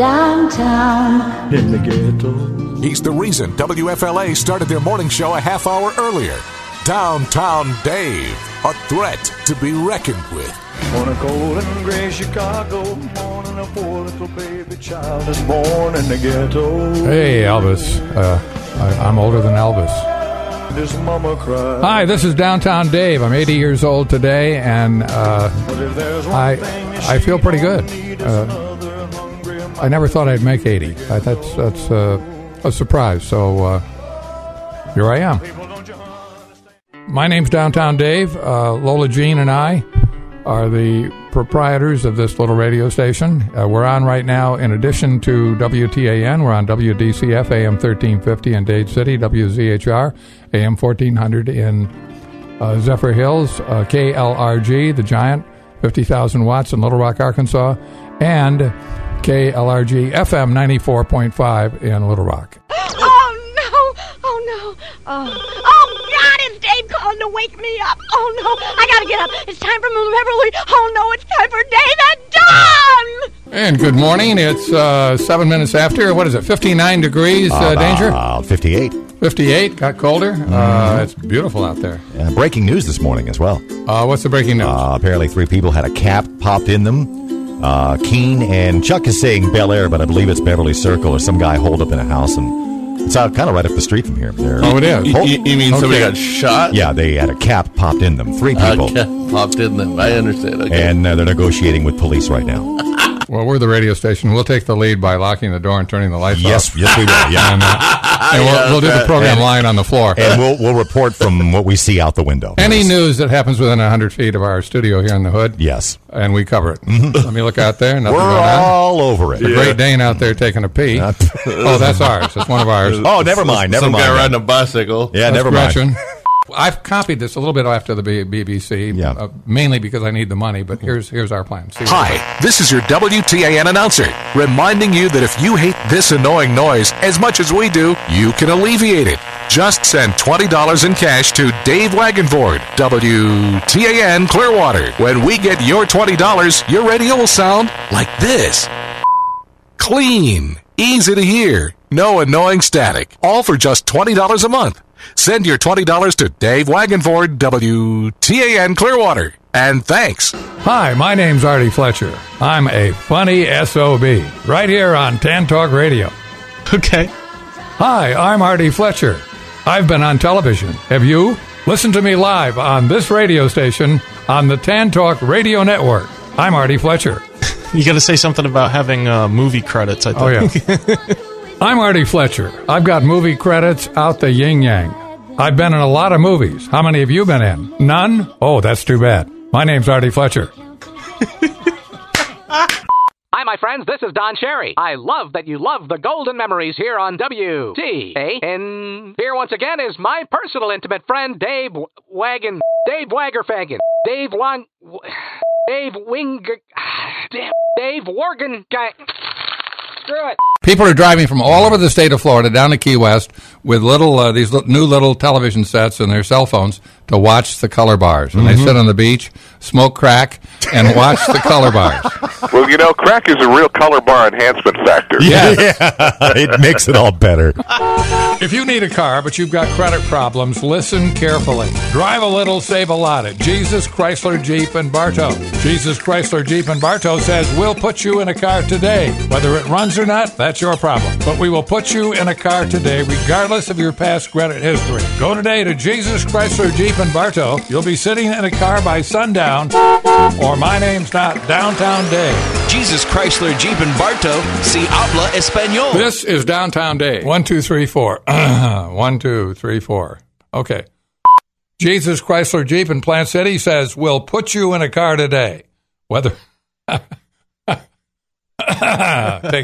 downtown in the ghetto. He's the reason WFLA started their morning show a half hour earlier. Downtown Dave, a threat to be reckoned with. On a cold and gray Chicago morning, a poor little baby child is born in the ghetto. Hey, Elvis. Uh, I, I'm older than Elvis. His mama cried. Hi, this is Downtown Dave. I'm 80 years old today, and uh, But if there's one I I feel pretty good. Uh, another hungry I never thought I'd make 80. I, that's that's uh, a surprise. So uh, here I am. My name's Downtown Dave. Uh, Lola Jean and I are the proprietors of this little radio station. Uh, we're on right now, in addition to WTAN, we're on WDCF AM 1350 in Dade City, WZHR AM 1400 in uh, Zephyrhills, uh, KLRG, the giant, 50,000 watts in Little Rock, Arkansas, and KLRG FM 94.5 in Little Rock. Oh no! Oh no! Oh, oh God! It's Dave calling to wake me up. Oh no! I gotta get up. It's time for Moon Beverly. Oh no! It's time for Dave at dawn. And good morning. It's uh, seven minutes after. What is it? 59 degrees, uh, danger? About 58. 58, got colder. Uh, it's beautiful out there. Uh, breaking news this morning as well. Uh, what's the breaking news? Uh, apparently, three people had a cap popped in them. Uh, Keene and Chuck is saying Bel Air, but I believe it's Beverly Circle or some guy holed up in a house, and it's out kind of right up the street from here. They're, oh, it is. You, you- you mean somebody got shot? Yeah, they had a cap popped in them. Three people, Okay, popped in them. I understand. Okay. and uh, they're negotiating with police right now. Well, we're the radio station. We'll take the lead by locking the door and turning the lights yes, off. yes, yes, we will. Yeah, And, uh, and we'll, we'll do the program lying on the floor. and we'll we'll report from what we see out the window. Any Yes. news that happens within 100 feet of our studio here in the hood, Yes, and we cover it. Let me look out there. Nothing we're going on. all over it. The Great Dane out there taking a pee. oh, that's ours. That's one of ours. Oh, never mind, never Some mind. guy riding a bicycle. yeah, That's never mind. Gretchen. I've copied this a little bit after the BBC, Yeah. uh, mainly because I need the money. But here's here's our plan. See Hi, this is your WTAN announcer, reminding you that if you hate this annoying noise as much as we do, you can alleviate it. Just send $20 in cash to Dave Wagenvoord, WTAN Clearwater. When we get your $20, your radio will sound like this. Clean, easy to hear, no annoying static. All for just $20 a month. Send your $20 to Dave Wagenvoord, WTAN Clearwater. And thanks. Hi, my name's Artie Fletcher. I'm a funny SOB right here on Tan Talk Radio. Okay. Hi, I'm Artie Fletcher. I've been on television. Have you? Listen to me live on this radio station on the Tan Talk Radio Network. I'm Artie Fletcher. You got to say something about having uh, movie credits, I think. Oh, yeah. I'm Artie Fletcher. I've got movie credits out the yin yang. I've been in a lot of movies. How many have you been in? None? Oh, that's too bad. My name's Artie Fletcher. Hi, my friends. This is Don Cherry. I love that you love the golden memories here on WTAN. Here once again is my personal intimate friend, Dave W- Wagon. Dave Waggerfagan. Dave Wang. Dave Wing. Dave Worgen. Guy. Screw it. People are driving from all over the state of Florida down to Key West with little uh, these li- new little television sets and their cell phones to watch the color bars. And they sit on the beach, smoke crack, and watch the color bars. Well, you know, crack is a real color bar enhancement factor. Yeah, it makes it all better. If you need a car but you've got credit problems, listen carefully. Drive a little, save a lot at Jesus Chrysler Jeep and Bartow. Jesus Chrysler Jeep and Bartow says we'll put you in a car today. Whether it runs or not, that's your problem. But we will put you in a car today regardless of your past credit history. Go today to Jesus Chrysler Jeep and Bartow. You'll be sitting in a car by sundown or my name's not Downtown Day. Jesus Chrysler Jeep and Bartow, si habla español. This is Downtown Day. One, two, three, four. One, two, three, four. Okay. Jesus Chrysler Jeep in Plant City says, We'll put you in a car today. Whether. Take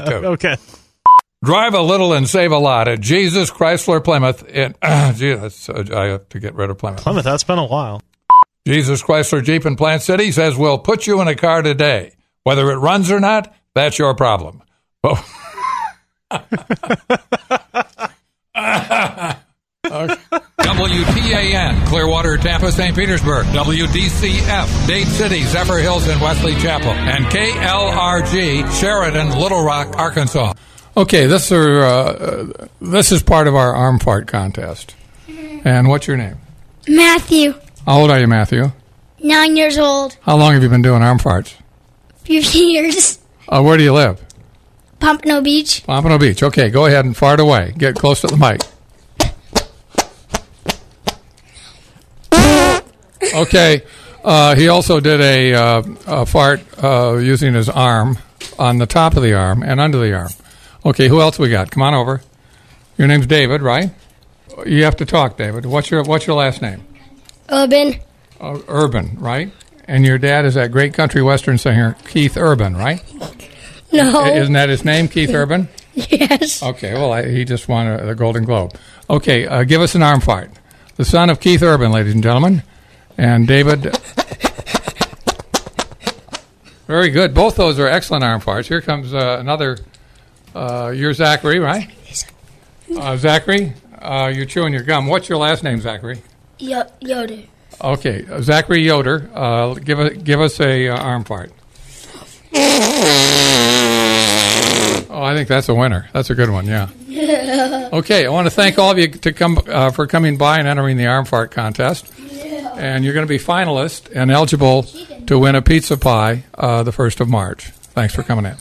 two. Okay. Drive a little and save a lot at Jesus Chrysler Plymouth. In, Jesus, uh, I have to get rid of Plymouth. Plymouth, that's been a while. Jesus Chrysler Jeep in Plant City says, We'll put you in a car today. Whether it runs or not, that's your problem. Oh. okay. WTAN, Clearwater, Tampa, St. Petersburg. WDCF, Dade City, Zephyrhills, and Wesley Chapel. And KLRG, Sheridan, Little Rock, Arkansas. Okay, this, are, uh, this is part of our arm fart contest. And what's your name? Matthew, How old are you, Matthew? nine years old, How long have you been doing arm farts? 15 years, Uh, where do you live? Pompano Beach. Pompano Beach. Okay, go ahead and fart away. Get close to the mic. Okay. Uh, he also did a, uh, a fart uh, using his arm on the top of the arm and under the arm. Okay, who else we got? Come on over. Your name's David, right? You have to talk, David. What's your What's your last name? Urban. Uh, Urban, right? And your dad is that great country western singer Keith Urban, right? No. Isn't that his name, Keith Urban? Yes. Okay, well, I, he just won a, the Golden Globe. Okay, uh, give us an arm fight. The son of Keith Urban, ladies and gentlemen. And David. Very good. Both those are excellent arm farts. Here comes uh, another. Uh, you're Zachary, right? Uh, Zachary, uh, you're chewing your gum. What's your last name, Zachary? Yo- Yoder. Okay, Zachary Yoder. Uh, give, a, give us a uh, arm fart. Oh, I think that's a winner. That's a good one. Yeah. Okay, I want to thank all of you to come uh, for coming by and entering the arm fart contest. And you're going to be finalists and eligible to win a pizza pie uh, the first of March. Thanks for coming in.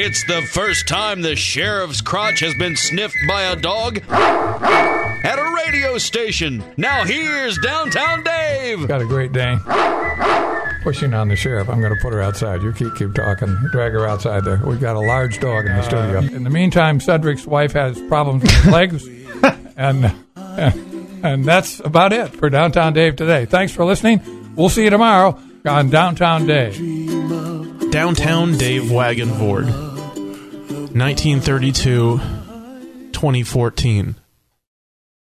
It's the first time the sheriff's crotch has been sniffed by a dog at a radio station. Now here's Downtown Dave. Got a great day. Pushing on the sheriff. I'm going to put her outside. You keep keep talking. Drag her outside there. We've got a large dog in the uh, studio. In the meantime, Cedric's wife has problems with his legs, and, and and that's about it for Downtown Dave today. Thanks for listening. We'll see you tomorrow on Downtown Dave. Downtown Dave Wagenvoord. 1932 2014.